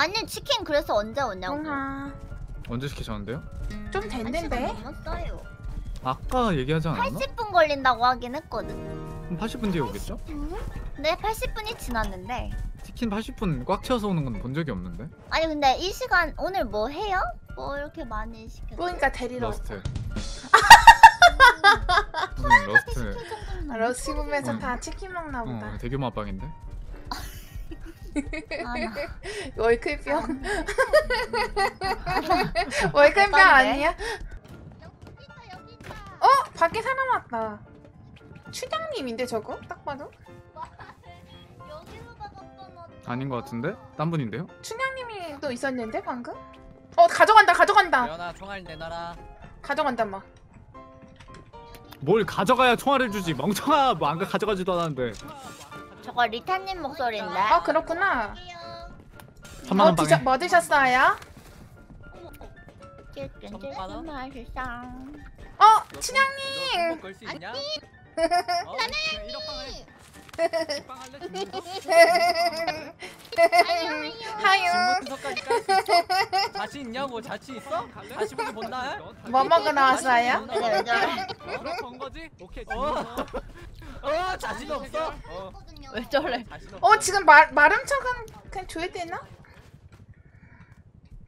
아니 치킨 그래서 언제 오냐고. 뿡아 언제 시키셨는데요? 좀 됐는데 넘었어요. 아까 얘기하지 않았나? 80분 걸린다고 하긴 했거든. 그럼 80분 뒤에 오겠죠? 네, 80분이 지났는데. 치킨 80분 꽉 채워서 오는 건 본 적이 없는데? 아니 근데 이 시간 오늘 뭐 해요? 뭐 이렇게 많이 시켰어? 뿡이가 데리러 Rust 무슨 Rust 아, 러시 보면서 응. 다 치킨 먹나 보다 어, 대규모 압박인데? 월클병 월클병. 아니야? 어? 밖에 사람 왔다 추장님인데 저거? 딱 봐도? 아닌 것 같은데? 딴 분인데요? 추장님이 또 있었는데 방금? 어 가져간다 가져간다 연아 총알 내놔라. 가져간다 막뭘 가져가야 총알을 주지 멍청아 뭐안 가져가지도 않았는데 저거 리타님 목소리인데. 아 그렇구나 3만원 어, 방에 드셔, 뭐 드셨어요? 원? 어너 춘향님 있냐? 어? 그냥 1억 빵 할래. 빵 할래? 하유 깔 수? 자신 있냐고 자신 있어? 다시 보기 못 나? 뭐 먹으러 왔어요? 그럼 번 거지? 오케이 어. 어 자신 없어? 어. 왜 저래? 자신 없어. 어 지금 말 마름척은 그냥 줘야 되나?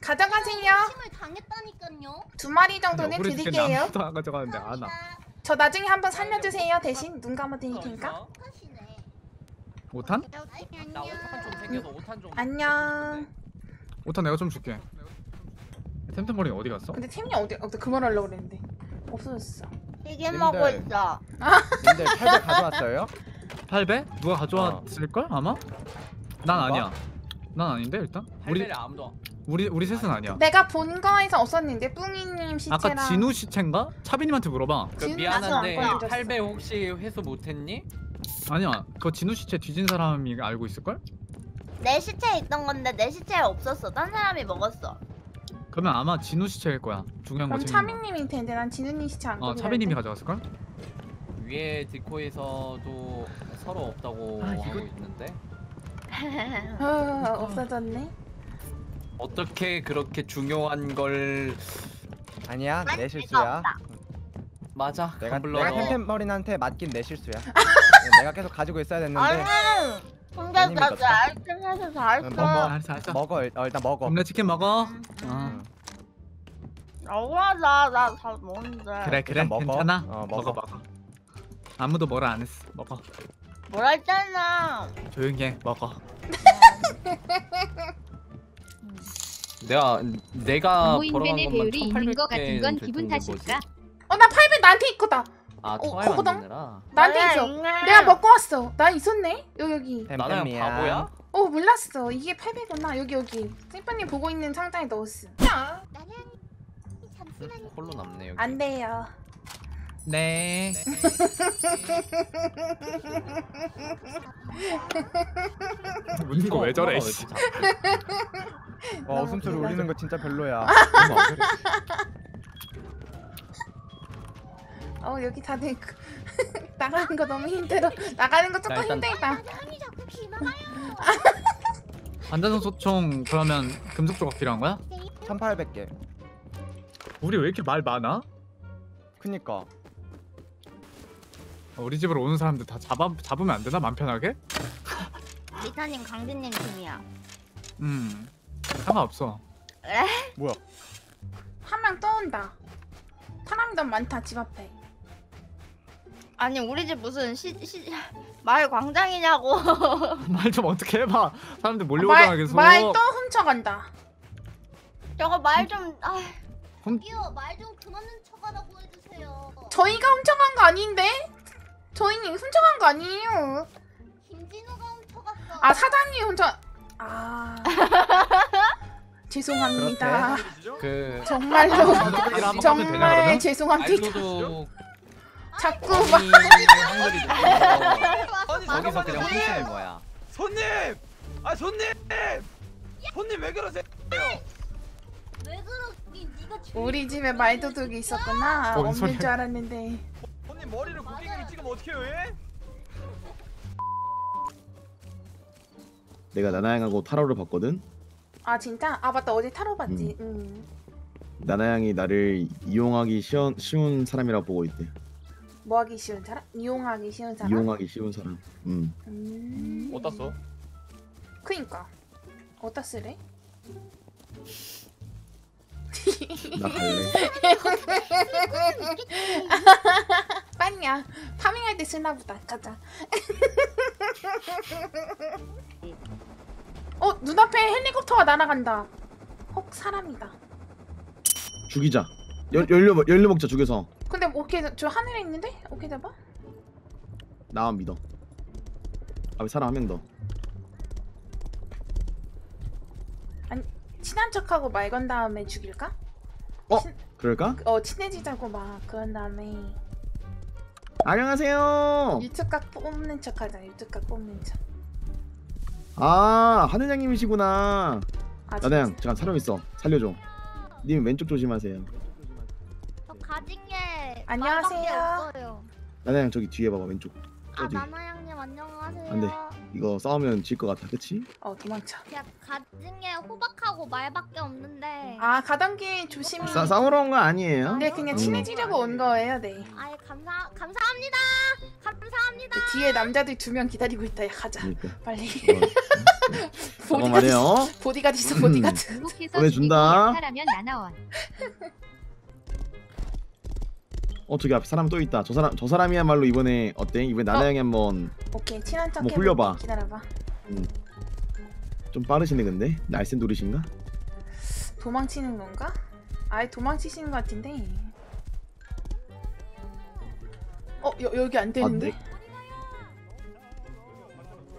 가져가세요 힘을 당했다니까요. 두 마리 정도는 우리 집엔 드릴게요 안 가져가는데 안와 저 나중에 한번 살려주세요 대신 눈 감아 드릴 테니까 하시네. 5탄? 나 5탄 좀 생겨서 5탄 좀. 안녕 5탄 내가 좀 줄게 템템버린 어디 갔어? 근데 템이 어디 어디 그만하려고 그랬는데 없어졌어 튀김 님들. 먹고 있어. 님들 8배 가져왔어요? 8배? 누가 가져왔을걸 아마? 난 아니야 난 아닌데 일단? 우리 할배를 아무도. 우리 우리 셋은 아니야 내가 본 거에서 없었는데 뿡이님 시체랑 아까 진우 시체인가? 차비님한테 물어봐 그 지금 미안한데 안. 할배 혹시 회수 못했니? 아니야 그거 진우 시체 뒤진 사람이 알고 있을걸? 내 시체에 있던 건데 내 시체에 없었어. 딴 사람이 먹었어. 그러면 아마 진우 시체일 거야 중요한 거 그럼 거. 차민님일 텐데 난 진우님 시체 안 어 차비님이 가져갔을걸? 위에 디코에서도 서로 없다고 아, 하고 이거- 있는데 어, 없어졌네 어떻게 그렇게 중요한 걸 아니야 내 실수야 없다. 맞아 내가 내가 너 템템버린한테 맡긴 내 실수야 내가 계속 가지고 있어야 됐는데 아니. 근데 아니, 나 믿었다. 아이템 해서 잘했어. 뭐, 뭐. 알았어 알았어 먹어 일- 어, 일단 먹어 엄마 치킨 먹어 어. 응. 억울하다. 나잘 먹는데. 그래 그래 일단 먹어. 괜찮아 어, 먹어 먹어. 먹어 아무도 뭐라 안 했어 먹어 뭐라 했잖아. 조용히 해 먹어 내가 내가 벌어간 벤의 것만 배율이 있는 것 같은 건1800 기분 됐던 게 탓일까? 어나 8배 나한테 있거다 아 어, 거거든? 만드느라 나한테 있어. 내가 먹고 왔어 나 있었네 여기 여기 나는 템템이야 바보야? 어 몰랐어 이게 8배구나 여기 여기 쌤빠님 보고 있는 상자에 넣었어 야, 홀로 남네 여기. 안 돼요. 네. 웃는 거왜 저래 왜 씨. 와 웃음소리 울리는 거 진짜 별로야. 어 여기 다들 그- 나가는 거 너무 힘들어. 나가는 거 조금 일단- 힘들다. 안전성 소총 그러면 금속 조각 필요한 거야? 1800개 우리 왜 이렇게 말 많아? 그니까 우리 집으로 오는 사람들 다 잡아, 잡으면 안 되나? 맘 편하게? 리타님 강진님 팀이야. 음 상관없어 뭐야 한명또 온다 사람이 너무 많다 집 앞에 아니 우리 집 무슨 시, 시 마을 광장이냐고. 말 좀 어떻게 해봐 사람들 몰려오잖아 계속 말또 훔쳐간다 저거 말 좀. 아. 훔- 저기요 말 좀 그만 훔쳐가라고 해주세요. 저희가 훔쳐간 거 아닌데? 저희는 훔쳐간 거 아니에요 김진우가 훔쳐갔어. 아 사장님이 훔쳐 아 죄송합니다 그 정말로 정말 그러면? 죄송합니다 알고도 자꾸 막 아니 거기서 그냥 잠깐만요. 훔치는 거야 손님! 아 손님! 손님 왜 그러세요? 우리 집에 말도둑이 있었구나 뭔 없는 소리야. 줄 알았는데 손님 머리를 고객님이 찍으면 어떡해요 예? 내가 나나양하고 타로를 봤거든. 아 진짜? 아 맞다 어제 타로 봤지. 음. 나나양이 나를 이용하기 쉬운, 쉬운 사람이라고 보고 있대. 뭐하기 쉬운 사람? 이용하기 쉬운 사람? 이용하기 쉬운 사람. 음. 음. 어디다 써? 그니까 어디다 쓰래? 나 갈래. 빨리야 파밍할 때 쓰나 보다 가자 어 눈앞에 헬리콥터가 날아간다 혹 사람이다 죽이자. 열, 열려 열려 먹자 죽여서. 근데 뭐 오케이 저 하늘에 있는데? 오케이 잡아? 나만 믿어. 아 사람 한 명 더. 친한 척하고 말 건 다음에 죽일까? 그럴까? 어 친해지자고 막 그런 다음에 안녕하세요. 유튜각 뽑는 척하자 유튜각 뽑는 척아 하늘장님이시구나. 아, 나나양? 잠깐 사람 있어. 살려줘. 님 왼쪽 조심하세요. 저 가진 게 안녕하세요. 나나양 저기 뒤에 봐봐 왼쪽. 아 저기 나나양님 안녕하세요. 안 돼. 이거 싸우면 질 것 같아. 그치? 어 도망쳐 가진 게 호박하고 말밖에 없는데. 아 가던 길 조심히 싸, 싸우러 온 거 아니에요? 네 그냥 음. 친해지려고 온 거예요 네 아예 감사 감사합니다. 감사합니다. 그 뒤에 남자들 두 명 기다리고 있다 야 가자 그러니까. 빨리 어, 잠깐 보디가드. 보디가드 있어 보디가드 행복해서 보내준다. 사라면 나나원. 어 저기 앞에 사람 또 있다. 저 사람 저 사람이야말로 이번에 어때? 이번에 나나양이 한번 오케이 친한 척 뭐 해볼게 훌려봐. 기다려봐 좀 빠르시네 근데 날쌘 돌이신가? 도망치는 건가? 아예 도망치시는 것 같은데 어 여, 여기 안 되는데? 네.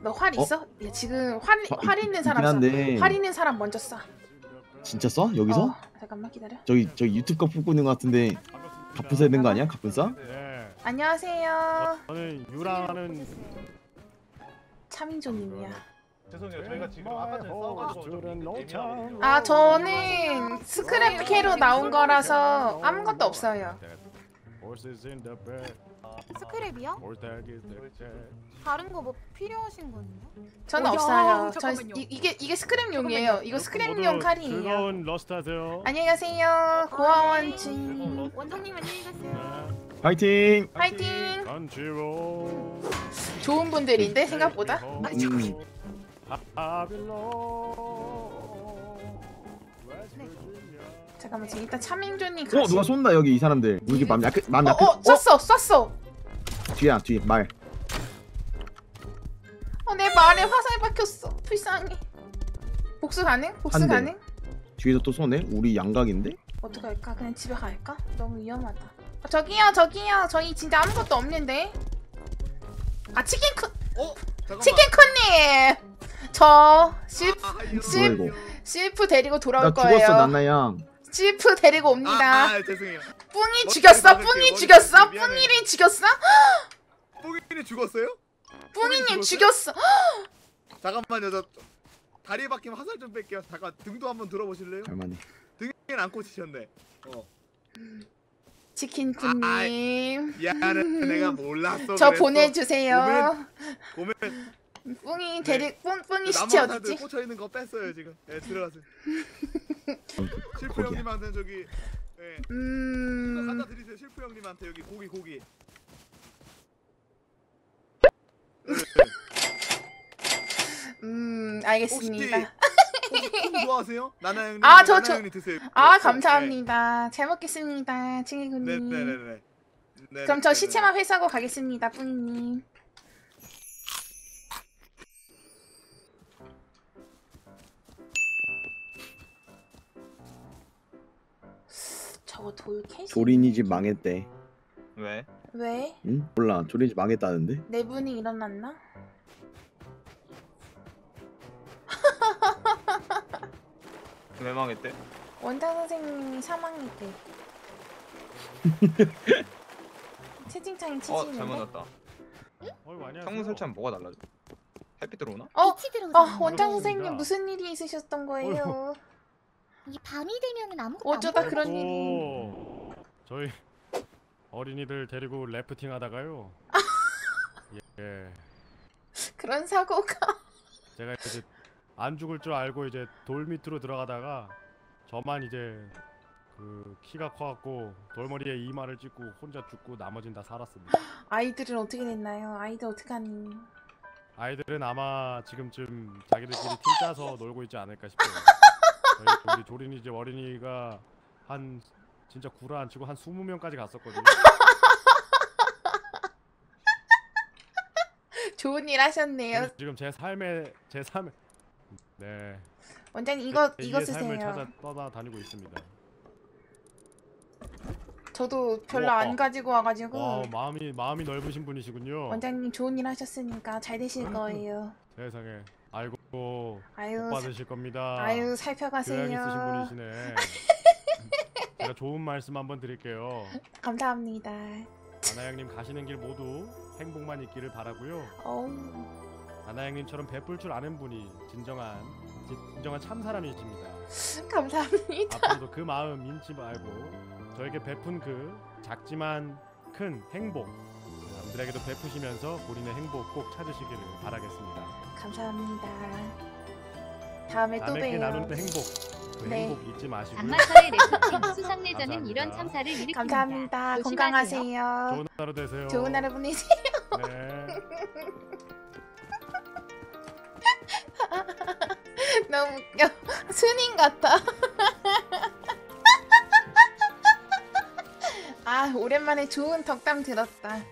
너활 어? 있어? 야 지금 활, 화- 활 있는 사람 있긴 한데 활 있는 사람 먼저 쏴 진짜 써? 여기서? 어, 잠깐만 기다려 저기 저기 유튜브 거 뽑고 있는 것 같은데 가쁘사 있는 거 아니야? 가쁘사? 네, 안녕하세요 저는 유랑하는 차민조님이야 죄송해요. 저희가 지금 아까 전에 싸워가지고 좀 애매하거든요. 노창. 아 저는 스크랩 캐로 나온 거라서 아무것도 없어요 Horses in the bed, 스크랩이요? 다른 거 뭐 필요하신 거는요? 저는 어, 야, 없어요 저 잠깐만요. 이, 이게 이게 스크랩용이에요 이거 스크랩용 칼이에요 즐거운 러스트 하세요. 안녕히 가세요 고아원 주인 원장님 안녕히 가세요. 네, 파이팅! 파이팅 간지로. 좋은 분들인데 생각보다 음. 하빌로. 잠깐만 지금 일단 차민조님 어 누가 쏜다 여기 이 사람들. 우리 맘 약해 맘 어, 약해. 어 쐈어 쐈어 뒤야 뒤 말. 어 내 말에 화살 박혔어 불쌍해 복수 가능? 복수 한 대. 가능? 뒤에서 또 쏘네. 우리 양각인데? 어떡할까? 그냥 집에 갈까? 너무 위험하다 어, 저기요 저기요 저희 진짜 아무것도 없는데 아 치킨 쿠 어? 잠깐만. 치킨 쿠님 저 실, 아, 이거- 실- 뭐야, 이거? 실프 데리고 돌아올 나 거예요 죽었어 나나양. 실프 데리고 아, 옵니다 아, 죄송해요. 뿡이 죽였어 뿡이 죽였어. 뿡이를 죽였어 뽕이는 죽었어요? 뿡이님? 죽였어 잠깐만요. 저 다리 박힘 화살 좀 뺄게요. 잠깐 등도 한번 들어보실래요? 갈만해. 등에는 안 꽂히셨네. 어. 치킨쿠님 미안해. 내가 몰랐어. 저 그랬어. 보내주세요 보면 뿡이 데리 뿡 뿡이 그 시체 어딨지? 꽂혀 있는 거 뺐어요 지금. 네 들어가세요. 실프 거기야. 형님한테 저기. 예. 네. 음 갖다 드리세요 실프 형님한테 여기 고기 고기. 음 알겠습니다. 고기, 고기 좋아하세요? 나나 형님. 아, 저- 나나 저- 형님 드세요. 아 네. 감사합니다. 잘 먹겠습니다, 네, 칭이군님. 네, 네, 네. 네, 그럼 저 네, 시체만 회수하고 가겠습니다, 뿌이님. 저거 돌 캐시? 조린이 집 망했대. 왜? 왜? 응? 몰라. 조린이 집 망했다는데? 네 분이 일어났나? 왜 망했대? 원장 선생님이 사망했대. 채팅창에 어 치시는데? 잘못 넣었다. 어이구, 안녕하세요. 창문 설치하면 뭐가 달라져? 햇빛 들어오나? 어, 어, 들어오잖아요. 원장. 선생님 무슨 일이 있으셨던 거예요? 이게 밤이 되면은 아무것도 어쩌다 안 그런 일이? 오, 저희 어린이들 데리고 래프팅 하다가요. 예, 그런 사고가 제가 이제 안 죽을 줄 알고 이제 돌 밑으로 들어가다가 저만 이제 그 키가 커갖고 돌머리에 이마를 찍고 혼자 죽고 나머진 다 살았습니다. 아이들은 어떻게 됐나요? 아이들 어떡하니? 아이들은 아마 지금쯤 자기들끼리 팀 짜서 놀고 있지 않을까 싶어요. 저희 우리 조린이 집 어린이가 한 진짜 구라 안 치고 한 20명까지 갔었거든요. 좋은 일 하셨네요. 지금 제 삶의 제 삶, 네 원장님 이거 제 이거 2의 삶을 찾아 쓰세요. 떠나다니고 있습니다. 저도 별로 우와. 안 가지고 와가지고 와 마음이 마음이 넓으신 분이시군요. 원장님 좋은 일 하셨으니까 잘 되실 거예요. 세상에 알고 아유 복 받으실 겁니다. 아유 교양 살펴가세요. 있으신 분이시네. 제가 좋은 말씀 한번 드릴게요. 감사합니다. 아나양님 가시는 길 모두 행복만 있기를 바라고요. 어우 아나양님처럼 베풀 줄 아는 분이 진정한 진정한 참 사람이십니다. 감사합니다. 앞으로도 그 마음 잊지 말고 저에게 베푼 그 작지만 큰 행복 남들에게도 베푸시면서 본인의 행복 꼭 찾으시기를 바라겠습니다. 감사합니다. 다음에 또 남에게 봬요. 나누는 행복 그 네. 행복 잊지 마시고요. 악마사의 레프팅 수상내전은 감사합니다. 이런 참사를 일으킵니다. 감사합니다. 조심하세요. 건강하세요. 좋은 하루 되세요. 좋은 하루 보내세요. 네. 너무 웃겨. 스님 같아. 아 오랜만에 좋은 덕담 들었다.